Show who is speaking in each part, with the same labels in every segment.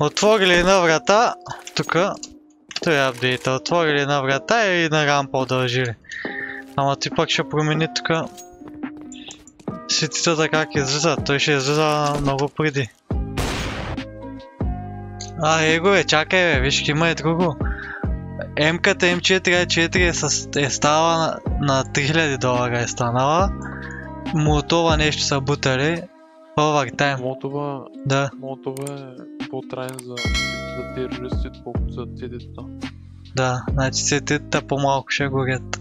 Speaker 1: Отворили една врата, тука. Той е апдейта. Отворили една врата и на рампа удължили. Ама ти пак ще промени тука. Ситицата как излиза. Той ще излиза много преди. А, его бе, чакай бе, виж, има и друго. М-ката М4А4 е, с, е стала на, на 3000 долара е станала. Мотова нещо са бутали. Овертайм,
Speaker 2: Мотова,
Speaker 1: да.
Speaker 2: мотова е по-траен за, за терористите, колкото за цедета.
Speaker 1: Да, значи сетите по-малко ще горят.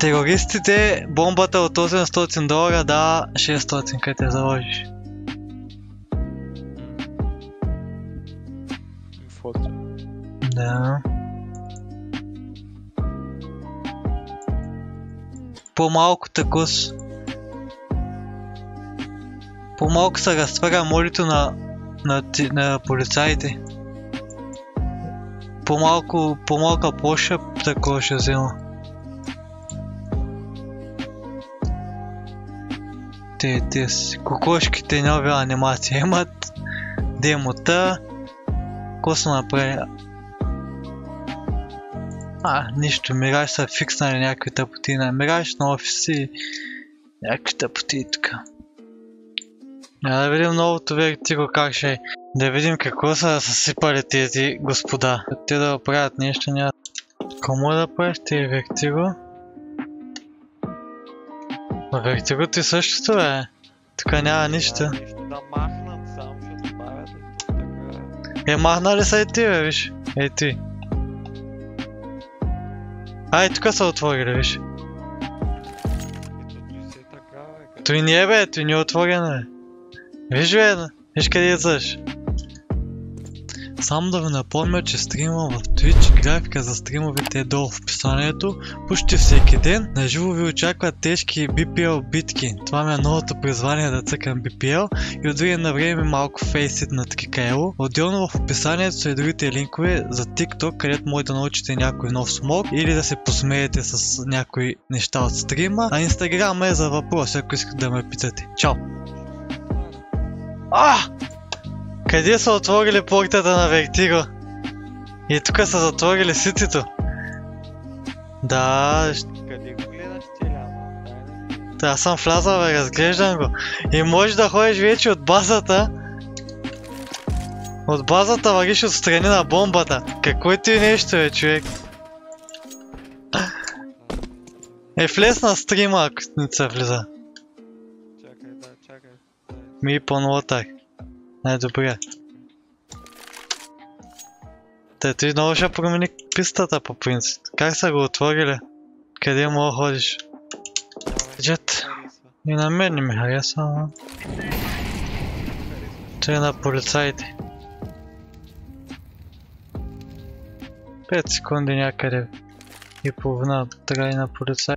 Speaker 1: Терористите, бомбата от 800 долара да 600 къде те заложиш.
Speaker 2: Инфлация.
Speaker 1: Да. По-малко такос. По-малко се разтваря молито на, на, на полицаите. По-малко, по-малка площа такова ще взема. Те, те кокошките нови анимации имат. Демота. Ко са направили? А, нищо, Мираж са фикснали някакви тъпоти на Мираж на офиси. Някакви тъпоти тук. Я да видим новото вертиго как ще е. Да видим какво са съсипали тези господа. Те да правят нещо няма. Кому да правиш тези вертиго? А вертиго ти същото е. Тук няма нищо.
Speaker 2: Да, махнат, само ще добавят. Така
Speaker 1: Е, махнали са и ти, бе, виж. Ей ти. Ай, тук са отворили, виж.
Speaker 2: Той е бе.
Speaker 1: не е, бе, той не е отворен, бе. Виж, бе, виж къде излъж. Само да ви напомня, че стрима в Twitch, графика за стримовете е долу в описанието. Почти всеки ден на живо ви очакват тежки BPL битки. Това ми е новото призвание да цъкам BPL и от време на време малко фейсит на 3KL. Отделно в описанието са и другите линкове за TikTok, където може да научите някой нов смог или да се посмеете с някои неща от стрима. А Instagram е за въпроси, ако искате да ме питате. Чао! А! Къде са отворили портата на Вертиго? И тук са затворили ситито. Да,
Speaker 2: Къде го гледаш да
Speaker 1: да, аз съм влязал, бе, разглеждам го. И можеш да ходиш вече от базата. От базата вървиш отстрани на бомбата. Какво ти е нещо, бе, човек? Е, влез на стрима, ако не се влиза. Ми понлотах. Е, добре. Те, ти много ще промени пистата по принцип. Как са го отворили? Къде мога ходиш? Джет. И на мен не ми харесва, ама.
Speaker 2: Харесваш.
Speaker 1: Той е на полицаите. 5 секунди някъде. И половина и на полицай.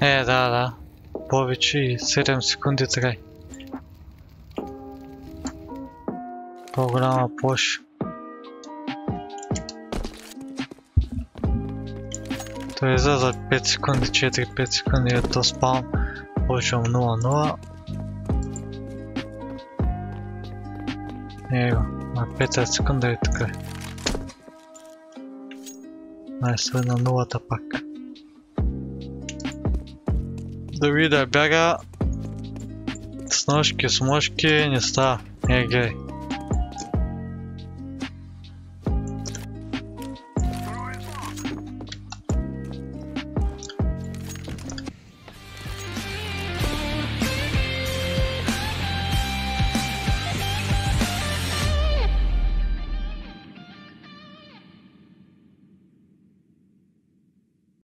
Speaker 1: Е, да, да. Повече и 7 секунди трай. По-голяма площ. Той е за за 5 секунди, 4-5 секунди е то спам. Почвам 0-0. Его, на 5 секунда е така. Ай, свой на нулата пак. Дори да бяга с ножки, с мошки,